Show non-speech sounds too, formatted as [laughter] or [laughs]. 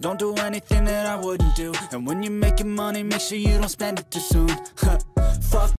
Don't do anything that I wouldn't do. And when you're making money, make sure you don't spend it too soon. [laughs]